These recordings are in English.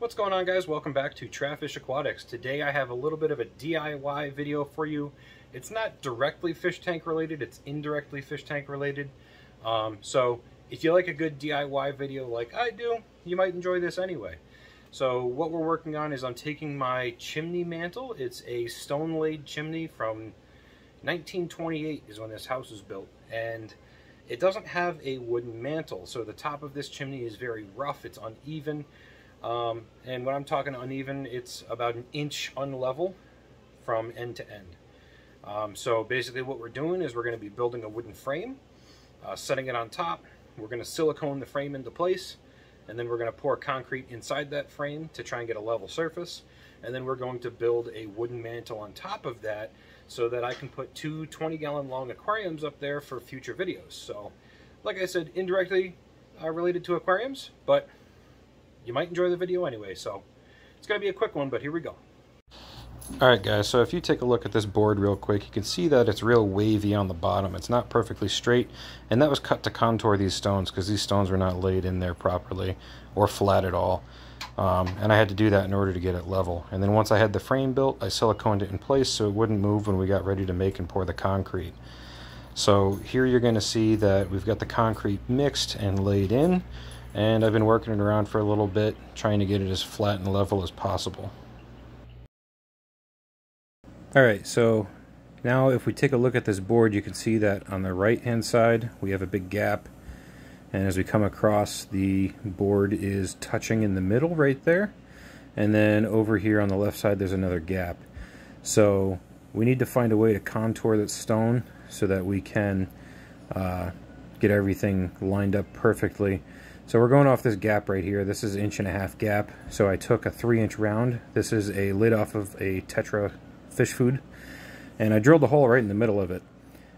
What's going on guys? Welcome back to Trafish Aquatics. Today I have a little bit of a DIY video for you. It's not directly fish tank related, it's indirectly fish tank related. Um, so if you like a good DIY video like I do, you might enjoy this anyway. So what we're working on is I'm taking my chimney mantel. It's a stone laid chimney from 1928 is when this house was built. And it doesn't have a wooden mantel. So the top of this chimney is very rough, it's uneven. Um, and when I'm talking uneven, it's about an inch unlevel from end to end. Um, so basically what we're doing is we're going to be building a wooden frame, uh, setting it on top. We're going to silicone the frame into place, and then we're going to pour concrete inside that frame to try and get a level surface. And then we're going to build a wooden mantel on top of that so that I can put two 20 gallon long aquariums up there for future videos. So like I said, indirectly uh, related to aquariums, but you might enjoy the video anyway, so it's going to be a quick one, but here we go. Alright guys, so if you take a look at this board real quick, you can see that it's real wavy on the bottom. It's not perfectly straight, and that was cut to contour these stones because these stones were not laid in there properly or flat at all. Um, and I had to do that in order to get it level. And then once I had the frame built, I siliconed it in place so it wouldn't move when we got ready to make and pour the concrete. So here you're going to see that we've got the concrete mixed and laid in and I've been working it around for a little bit trying to get it as flat and level as possible. Alright, so now if we take a look at this board you can see that on the right hand side we have a big gap and as we come across the board is touching in the middle right there and then over here on the left side there's another gap. So we need to find a way to contour that stone so that we can uh, get everything lined up perfectly. So we're going off this gap right here. This is inch and a half gap. So I took a three inch round. This is a lid off of a Tetra fish food. And I drilled a hole right in the middle of it.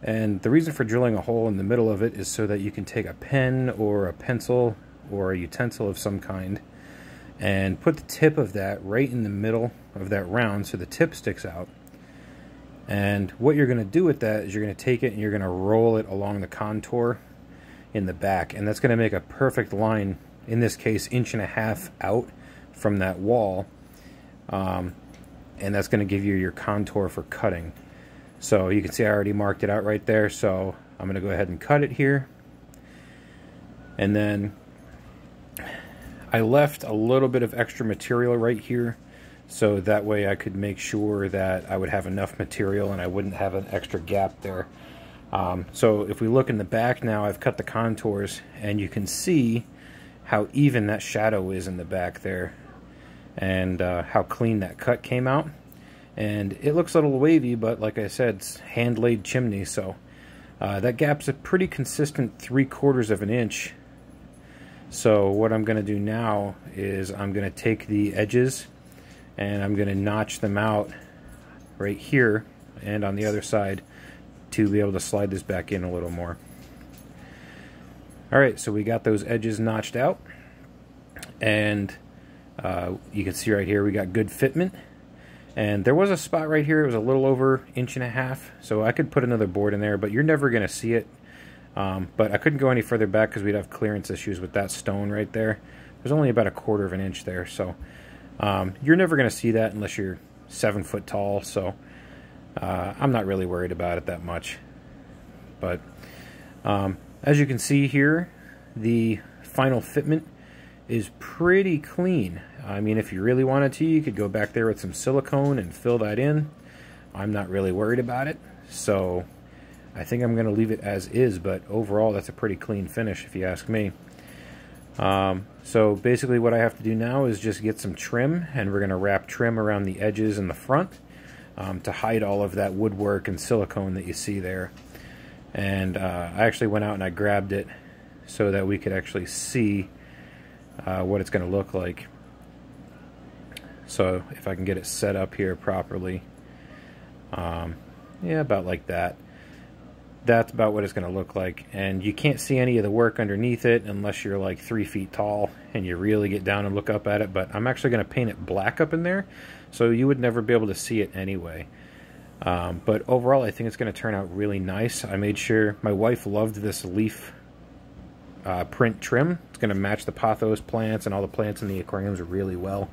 And the reason for drilling a hole in the middle of it is so that you can take a pen or a pencil or a utensil of some kind and put the tip of that right in the middle of that round so the tip sticks out. And what you're going to do with that is you're going to take it and you're going to roll it along the contour in the back. And that's going to make a perfect line in this case inch and a half out from that wall. Um, and that's going to give you your contour for cutting. So you can see I already marked it out right there. So I'm going to go ahead and cut it here. And then I left a little bit of extra material right here so that way I could make sure that I would have enough material and I wouldn't have an extra gap there um, so if we look in the back now, I've cut the contours and you can see how even that shadow is in the back there and uh, how clean that cut came out. And it looks a little wavy, but like I said, it's hand-laid chimney, so uh, that gap's a pretty consistent three quarters of an inch. So what I'm going to do now is I'm going to take the edges and I'm going to notch them out right here and on the other side to be able to slide this back in a little more. Alright, so we got those edges notched out. And uh, you can see right here we got good fitment. And there was a spot right here, it was a little over inch and a half. So I could put another board in there, but you're never going to see it. Um, but I couldn't go any further back because we'd have clearance issues with that stone right there. There's only about a quarter of an inch there. So um, you're never going to see that unless you're seven foot tall. So uh, I'm not really worried about it that much. But um, as you can see here, the final fitment is pretty clean. I mean, if you really wanted to, you could go back there with some silicone and fill that in. I'm not really worried about it, so I think I'm going to leave it as is, but overall that's a pretty clean finish if you ask me. Um, so basically what I have to do now is just get some trim, and we're going to wrap trim around the edges and the front um, to hide all of that woodwork and silicone that you see there. And uh, I actually went out and I grabbed it so that we could actually see uh, what it's going to look like. So if I can get it set up here properly, um, yeah, about like that. That's about what it's going to look like. And you can't see any of the work underneath it unless you're like three feet tall and you really get down and look up at it. But I'm actually going to paint it black up in there so you would never be able to see it anyway. Um, but overall, I think it's going to turn out really nice. I made sure my wife loved this leaf uh, print trim. It's going to match the pothos plants and all the plants in the aquariums really well.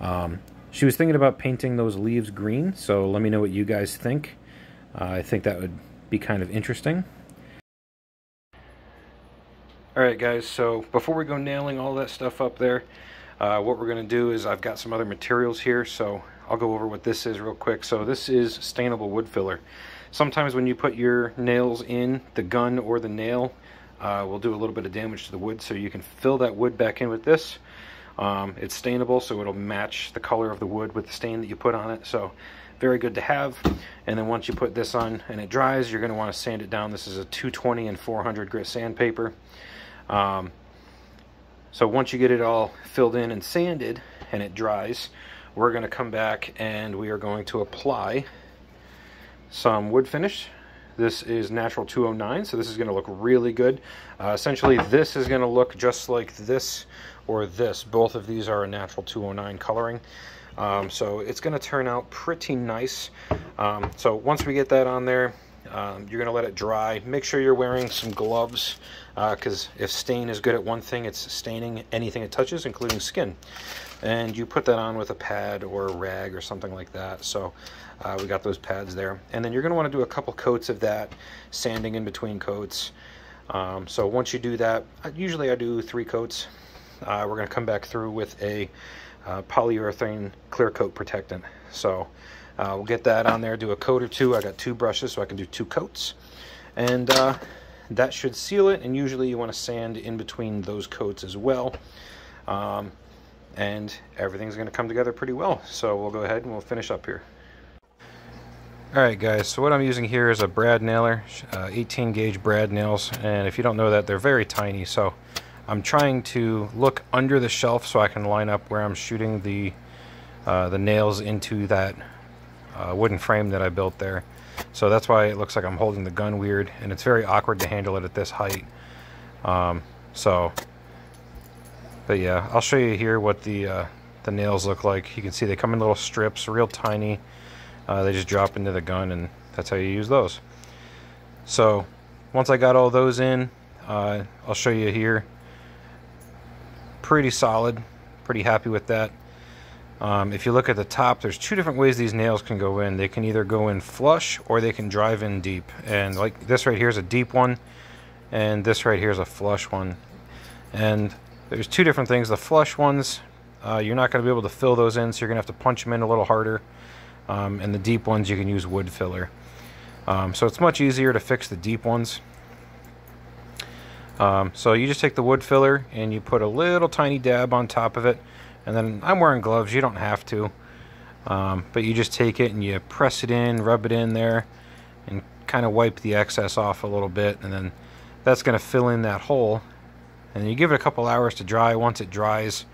Um, she was thinking about painting those leaves green, so let me know what you guys think. Uh, I think that would be kind of interesting. Alright guys, so before we go nailing all that stuff up there, uh, what we're going to do is I've got some other materials here, so I'll go over what this is real quick. So this is stainable wood filler. Sometimes when you put your nails in, the gun or the nail uh, will do a little bit of damage to the wood, so you can fill that wood back in with this. Um, it's stainable, so it'll match the color of the wood with the stain that you put on it. So very good to have. And then once you put this on and it dries, you're going to want to sand it down. This is a 220 and 400 grit sandpaper. Um, so once you get it all filled in and sanded and it dries, we're going to come back and we are going to apply some wood finish. This is Natural 209, so this is going to look really good. Uh, essentially, this is going to look just like this or this. Both of these are a Natural 209 coloring. Um, so it's going to turn out pretty nice. Um, so once we get that on there, um, you're going to let it dry. Make sure you're wearing some gloves because uh, if stain is good at one thing, it's staining anything it touches, including skin. And you put that on with a pad or a rag or something like that. So uh, we got those pads there. And then you're going to want to do a couple coats of that, sanding in between coats. Um, so once you do that, usually I do three coats. Uh, we're going to come back through with a uh, polyurethane clear coat protectant. So uh, we'll get that on there, do a coat or two. I got two brushes, so I can do two coats. And uh, that should seal it, and usually you want to sand in between those coats as well. Um, and everything's going to come together pretty well. So we'll go ahead and we'll finish up here. Alright guys, so what I'm using here is a brad nailer, uh, 18 gauge brad nails, and if you don't know that, they're very tiny, so I'm trying to look under the shelf so I can line up where I'm shooting the uh, the nails into that uh, wooden frame that I built there. So that's why it looks like I'm holding the gun weird, and it's very awkward to handle it at this height. Um, so, but yeah, I'll show you here what the uh, the nails look like. You can see they come in little strips, real tiny. Uh, they just drop into the gun, and that's how you use those. So, once I got all those in, uh, I'll show you here pretty solid. Pretty happy with that. Um, if you look at the top, there's two different ways these nails can go in. They can either go in flush or they can drive in deep. And like this right here is a deep one, and this right here is a flush one. And there's two different things. The flush ones, uh, you're not going to be able to fill those in, so you're going to have to punch them in a little harder. Um, and the deep ones, you can use wood filler. Um, so it's much easier to fix the deep ones. Um, so you just take the wood filler and you put a little tiny dab on top of it. And then I'm wearing gloves, you don't have to. Um, but you just take it and you press it in, rub it in there, and kind of wipe the excess off a little bit. And then that's going to fill in that hole. And you give it a couple hours to dry. Once it dries,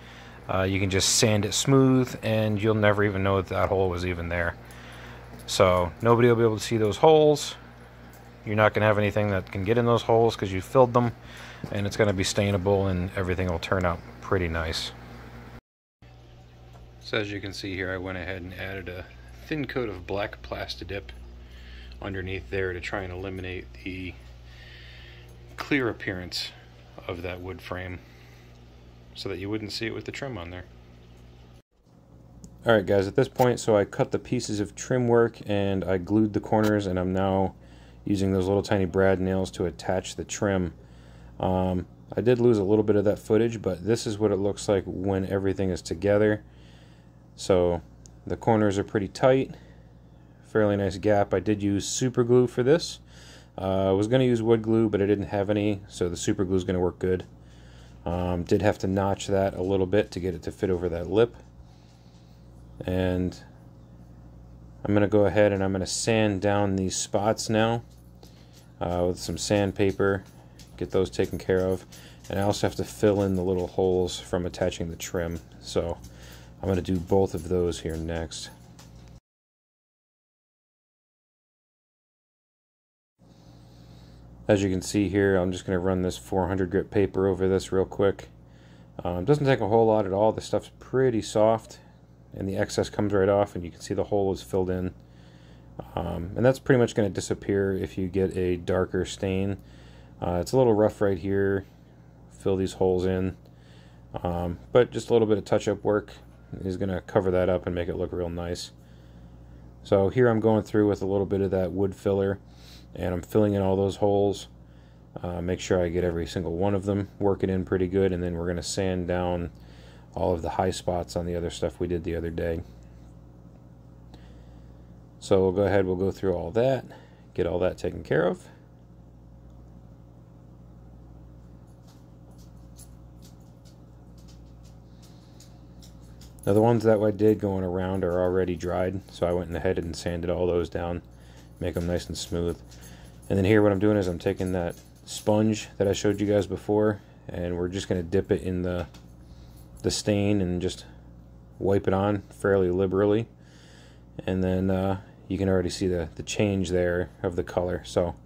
uh, you can just sand it smooth and you'll never even know that that hole was even there. So nobody will be able to see those holes. You're not going to have anything that can get in those holes because you filled them and it's going to be stainable and everything will turn out pretty nice. So as you can see here I went ahead and added a thin coat of black Plasti Dip underneath there to try and eliminate the clear appearance of that wood frame so that you wouldn't see it with the trim on there. Alright guys, at this point, so I cut the pieces of trim work and I glued the corners and I'm now using those little tiny brad nails to attach the trim. Um, I did lose a little bit of that footage, but this is what it looks like when everything is together. So the corners are pretty tight, fairly nice gap. I did use super glue for this. Uh, I was going to use wood glue, but I didn't have any, so the super glue is going to work good. Um, did have to notch that a little bit to get it to fit over that lip. And I'm going to go ahead and I'm going to sand down these spots now uh, with some sandpaper, get those taken care of. And I also have to fill in the little holes from attaching the trim. So I'm going to do both of those here next. As you can see here, I'm just going to run this 400 grit paper over this real quick. Um, doesn't take a whole lot at all. The stuff's pretty soft and the excess comes right off and you can see the hole is filled in. Um, and that's pretty much going to disappear if you get a darker stain. Uh, it's a little rough right here fill these holes in. Um, but just a little bit of touch-up work is going to cover that up and make it look real nice. So here I'm going through with a little bit of that wood filler and I'm filling in all those holes. Uh, make sure I get every single one of them working in pretty good and then we're going to sand down all of the high spots on the other stuff we did the other day. So we'll go ahead, we'll go through all that, get all that taken care of. Now the ones that I did going around are already dried, so I went ahead and sanded all those down, make them nice and smooth. And then here what I'm doing is I'm taking that sponge that I showed you guys before, and we're just going to dip it in the, the stain and just wipe it on fairly liberally. And then uh, you can already see the, the change there of the color. So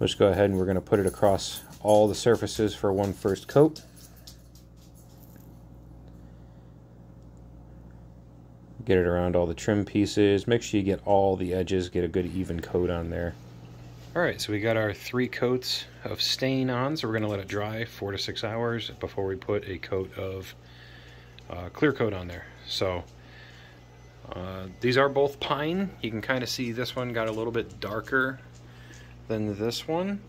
let's go ahead and we're going to put it across all the surfaces for one first coat. Get it around all the trim pieces. Make sure you get all the edges, get a good even coat on there. Alright, so we got our three coats of stain on, so we're going to let it dry four to six hours before we put a coat of uh, clear coat on there. So uh, these are both pine. You can kind of see this one got a little bit darker than this one,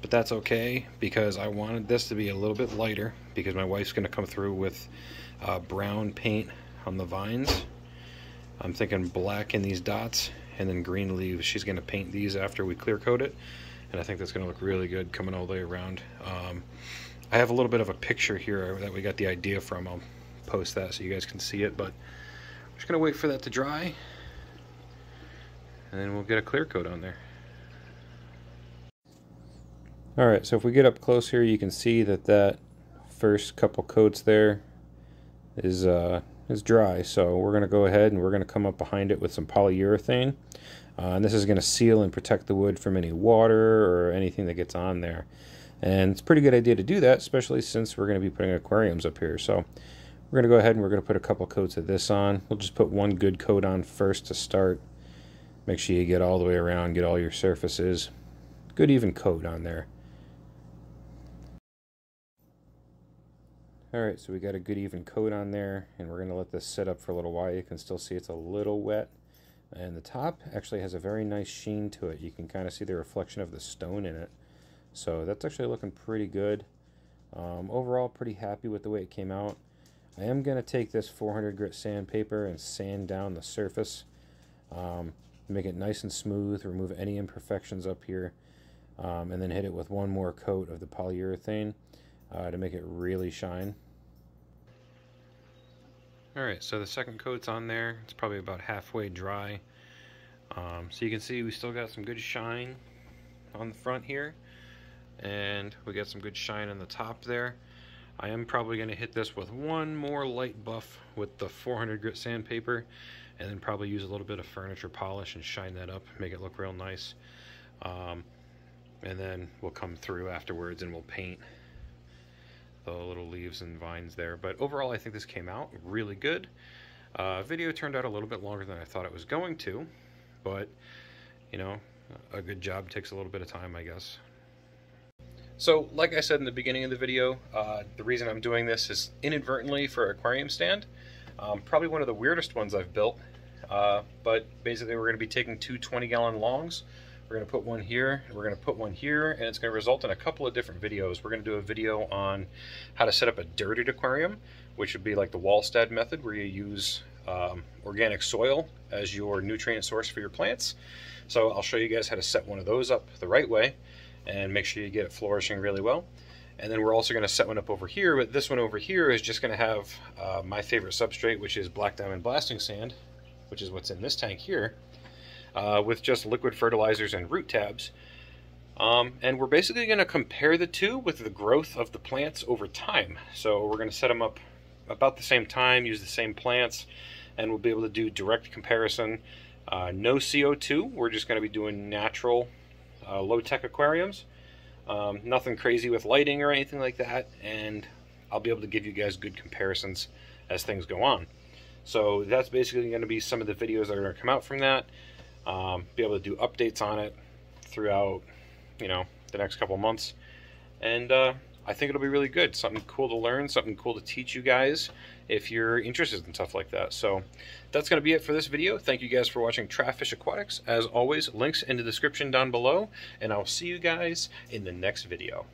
but that's okay because I wanted this to be a little bit lighter because my wife's going to come through with uh, brown paint on the vines. I'm thinking black in these dots and then green leaves. She's going to paint these after we clear coat it. And I think that's going to look really good coming all the way around. Um, I have a little bit of a picture here that we got the idea from. I'll post that so you guys can see it. But I'm just going to wait for that to dry. And then we'll get a clear coat on there. Alright, so if we get up close here, you can see that that first couple coats there is uh, is dry. So we're going to go ahead and we're going to come up behind it with some polyurethane. Uh, and this is going to seal and protect the wood from any water or anything that gets on there. And it's a pretty good idea to do that, especially since we're going to be putting aquariums up here. So we're going to go ahead and we're going to put a couple coats of this on. We'll just put one good coat on first to start. Make sure you get all the way around, get all your surfaces. Good even coat on there. Alright, so we got a good even coat on there, and we're going to let this sit up for a little while. You can still see it's a little wet. And the top actually has a very nice sheen to it. You can kind of see the reflection of the stone in it. So that's actually looking pretty good. Um, overall, pretty happy with the way it came out. I am going to take this 400 grit sandpaper and sand down the surface. Um, make it nice and smooth, remove any imperfections up here, um, and then hit it with one more coat of the polyurethane uh, to make it really shine. Alright, so the second coat's on there. It's probably about halfway dry. Um, so you can see we still got some good shine on the front here. And we got some good shine on the top there. I am probably going to hit this with one more light buff with the 400 grit sandpaper. And then probably use a little bit of furniture polish and shine that up. Make it look real nice. Um, and then we'll come through afterwards and we'll paint the little leaves and vines there. But overall, I think this came out really good. Uh, video turned out a little bit longer than I thought it was going to, but, you know, a good job takes a little bit of time, I guess. So, like I said in the beginning of the video, uh, the reason I'm doing this is inadvertently for aquarium stand. Um, probably one of the weirdest ones I've built, uh, but basically we're going to be taking two 20-gallon longs, we're going to put one here, we're going to put one here, and it's going to result in a couple of different videos. We're going to do a video on how to set up a dirted aquarium, which would be like the Walstad method, where you use um, organic soil as your nutrient source for your plants. So I'll show you guys how to set one of those up the right way and make sure you get it flourishing really well. And then we're also going to set one up over here, but this one over here is just going to have uh, my favorite substrate, which is black diamond blasting sand, which is what's in this tank here uh, with just liquid fertilizers and root tabs. Um, and we're basically going to compare the two with the growth of the plants over time. So we're going to set them up about the same time, use the same plants, and we'll be able to do direct comparison. Uh, no CO2, we're just going to be doing natural uh, low-tech aquariums. Um, nothing crazy with lighting or anything like that, and I'll be able to give you guys good comparisons as things go on. So that's basically going to be some of the videos that are going to come out from that um, be able to do updates on it throughout, you know, the next couple months. And uh, I think it'll be really good. Something cool to learn, something cool to teach you guys if you're interested in stuff like that. So that's going to be it for this video. Thank you guys for watching Trafish Aquatics. As always, links in the description down below, and I'll see you guys in the next video.